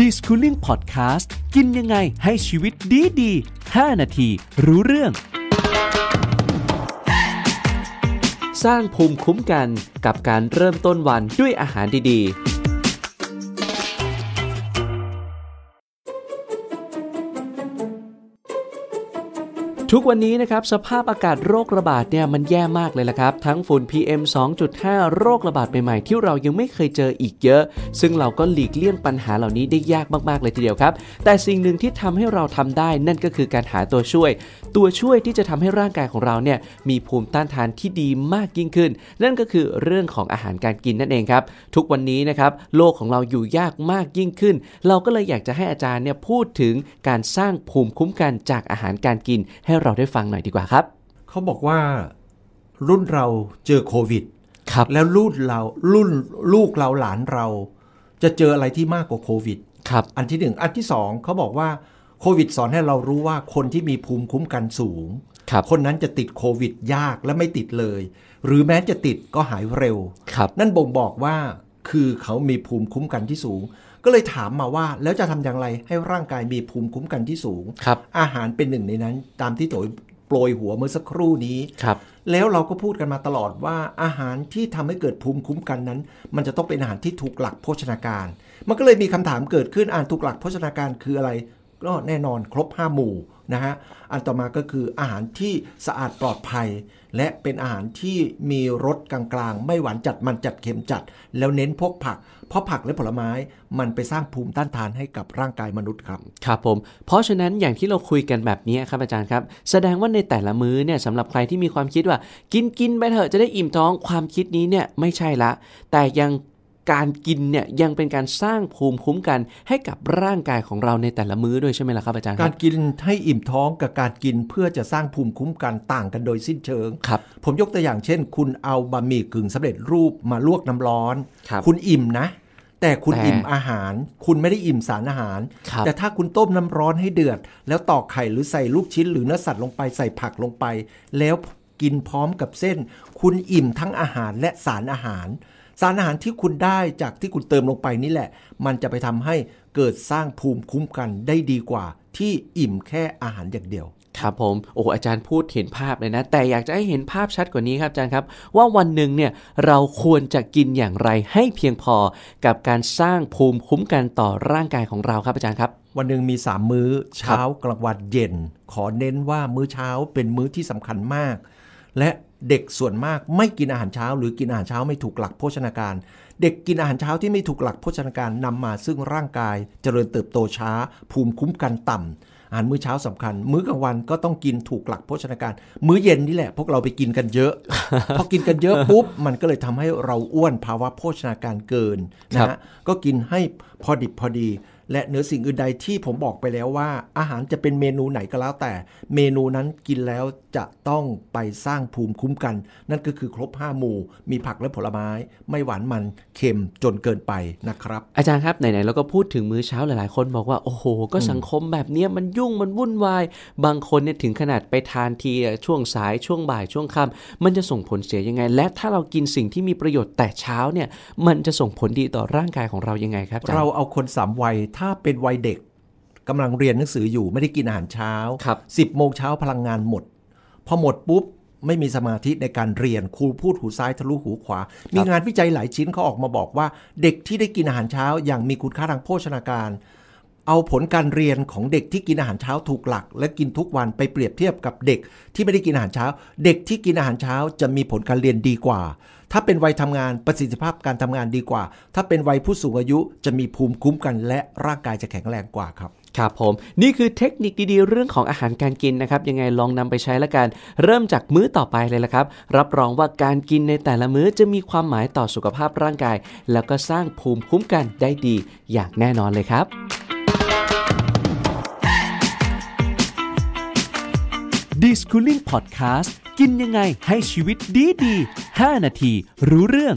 ดีสคูลิ่งพอดแคสต์กินยังไงให้ชีวิตดีดี5นาที รู้เรื่อง สร้างภูมิคุ้มกันกับการเริ่มต้นวันด้วยอาหารดีๆ ทุกวันนี้นะครับสภาพอากาศโรคระบาดเนี่ยมันแย่มากเลยละครับ ทั้งฝุ่น PM 2.5 โรคระบาดใหม่ๆ ที่เรายังไม่เคยเจออีกเยอะ ซึ่งเราก็หลีกเลี่ยงปัญหาเหล่านี้ได้ยากมากๆเลยทีเดียวครับ แต่สิ่งหนึ่งที่ทำให้เราทำได้นั่นก็คือการหาตัวช่วย ตัวช่วยที่จะทำให้ร่างกายของเราเนี่ยมีภูมิต้านทานที่ดีมากยิ่งขึ้น นั่นก็คือเรื่องของอาหารการกินนั่นเองครับ ทุกวันนี้นะครับโลกของเราอยู่ยากมากยิ่งขึ้น เราก็เลยอยากจะให้อาจารย์เนี่ยพูดถึงการสร้างภูมิคุ้มกันจากอาหารการกินให้เราได้ฟังหน่อยดีกว่าครับ เขาบอกว่ารุ่นเราเจอโควิด ครับ แล้วรุ่นเรารุ่นลูกเราหลานเรา จะเจออะไรที่มากกว่าโควิด ครับ อันที่หนึ่งอันที่สองเขาบอกว่าโควิดสอนให้เรารู้ว่าคนที่มีภูมิคุ้มกันสูงครับคนนั้นจะติดโควิดยากและไม่ติดเลย หรือแม้จะติดก็หายเร็วครับนั่นบ่งบอกว่า คือเขามีภูมิคุ้มกันที่สูง ก็เลยถามมาว่าแล้วจะทำอย่างไรให้ร่างกายมีภูมิคุ้มกันที่สูงครับอาหารเป็นหนึ่งในนั้น ตามที่โตยโปรยหัวเมื่อสักครู่นี้ครับแล้วเราก็พูดกันมาตลอดว่าอาหารที่ทำให้เกิดภูมิคุ้มกันนั้น มันจะต้องเป็นอาหารที่ถูกหลักโภชนาการ มันก็เลยมีคำถามเกิดขึ้นอ่านถูกหลักโภชนาการคืออะไร ก็แน่นอนครบ5หมู่ นะฮะอันต่อมาก็คืออาหารที่สะอาดปลอดภัย และเป็นอาหารที่มีรสกลางๆ ไม่หวานจัดมันจัดเค็มจัด แล้วเน้นพวกผัก เพราะผักและผลไม้มันไปสร้างภูมิต้านทานให้กับร่างกายมนุษย์ครับครับผม เพราะฉะนั้นอย่างที่เราคุยกันแบบนี้ครับอาจารย์ครับ แสดงว่าในแต่ละมื้อเนี่ยสำหรับใครที่มีความคิดว่า กินกินไปเถอะจะได้อิ่มท้องความคิดนี้เนี่ยไม่ใช่ละ แต่ยัง การกินเนี่ยยังเป็นการสร้างภูมิคุ้มกันให้กับร่างกายของเราในแต่ละมื้อด้วยใช่ไหมล่ะครับอาจารย์คการัรบกินให้อิ่มท้องกับการกินเพื่อจะสร้างภูมิคุ้มกันต่างกันโดยสิ้นเชิงครับผมยกตัวอย่างเช่น คุณเอาบะหมี่กึ่งสำเร็จรูปมาลวกน้ำร้อนครับณอิ่มนะ แต่คุณแต่อิ่มอาหาร คุณไม่ได้อิ่มสารอาหารครับแต่ถ้าคุณต้มน้ำร้อนให้เดือด แล้วตอกไข่หรือใส่ลูกชิ้น หรือเนื้อสัตว์ลงไปใส่ผักลงไป แล้วกินพร้อมกับเส้น คุณอิ่มทั้งอาหารและสารอาหาร สารอาหารที่คุณได้จากที่คุณเติมลงไปนี่แหละ มันจะไปทำให้เกิดสร้างภูมิคุ้มกันได้ดีกว่า ที่อิ่มแค่อาหารอย่างเดียวครับผมโอ้โหอาจารย์พูดเห็นภาพเลยนะ แต่อยากจะให้เห็นภาพชัดกว่านี้ครับอาจารย์ครับ ว่าวันหนึ่งเนี่ยเราควรจะกินอย่างไรให้เพียงพอกับการสร้างภูมิคุ้มกันต่อร่างกายของเราครับอาจารย์ครับ วันหนึ่งมี 3 มื้อเช้ากลางวันเย็น ขอเน้นว่ามื้อเช้าเป็นมื้อที่สำคัญมาก และเด็กส่วนมากไม่กินอาหารเช้า หรือกินอาหารเช้าไม่ถูกหลักโภชนาการ เด็กกินอาหารเช้าที่ไม่ถูกหลักโภชนาการนำมาซึ่งร่างกาย เจริญเติบโตช้า ภูมิคุ้มกันต่ำอาหารมื้อเช้าสำคัญ มื้อกลางวันก็ต้องกินถูกหลักโภชนาการ มื้อเย็นนี่แหละ พวกเราไปกินกันเยอะ พอกินกันเยอะปุ๊บ มันก็เลยทำให้เราอ้วนภาวะโภชนาการเกินนะครัฮะบก็กินให้พอดิบพอดี และเหนือสิ่งอื่นใดที่ผมบอกไปแล้วว่า อาหารจะเป็นเมนูไหนก็แล้วแต่ เมนูนั้นกินแล้วจะต้องไปสร้างภูมิคุ้มกัน นั่นก็คือครบ 5 หมู่ มีผักและผลไม้ ไม่หวานมันเค็มจนเกินไปนะครับ อาจารย์ครับไหนๆเราก็พูดถึงมื้อเช้าหลายๆ คนบอกว่าโอ้โห ก็สังคมแบบเนี้ยมันยุ่งมันวุ่นวาย บางคนเนี่ยถึงขนาดไปทานทีช่วงสายช่วงบ่ายช่วงค่ำมันจะส่งผลเสียยังไง และถ้าเรากินสิ่งที่มีประโยชน์แต่เช้าเนี่ยมันจะส่งผลดีต่อร่างกายของเรายังไงครับอาจารย์เราเอาคนสามวัยถ้าเป็นวัยเด็กกำลังเรียนหนังสืออยู่ไม่ได้กินอาหารเช้าครับ10โมงเช้าพลังงานหมด พอหมดปุ๊บไม่มีสมาธิในการเรียนครูพูดหูซ้ายทะลุหูขวา มีงานวิจัยหลายชิ้นเขาออกมาบอกว่า เด็กที่ได้กินอาหารเช้าอย่างมีคุณค่าทางโภชนาการ เอาผลการเรียนของเด็กที่กินอาหารเช้าถูกหลัก และกินทุกวันไปเปรียบเทียบกับเด็ก ที่ไม่ได้กินอาหารเช้า เด็กที่กินอาหารเช้าจะมีผลการเรียนดีกว่า ถ้าเป็นวัยทำงานประสิทธิภาพการทำงานดีกว่า ถ้าเป็นวัยผู้สูงอายุจะมีภูมิคุ้มกันและร่างกายจะแข็งแรงกว่าครับครับผมนี่คือเทคนิคดีๆ เรื่องของอาหารการกินนะครับ ยังไงลองนำไปใช้ละกัน เริ่มจากมื้อต่อไปเลยละครับ รับรองว่าการกินในแต่ละมื้อจะมีความหมายต่อสุขภาพร่างกาย แล้วก็สร้างภูมิคุ้มกันได้ดีอย่างแน่นอนเลยครับ The s c o o l i n g Podcast กินยังไงให้ชีวิตดีดี 5 นาที รู้เรื่อง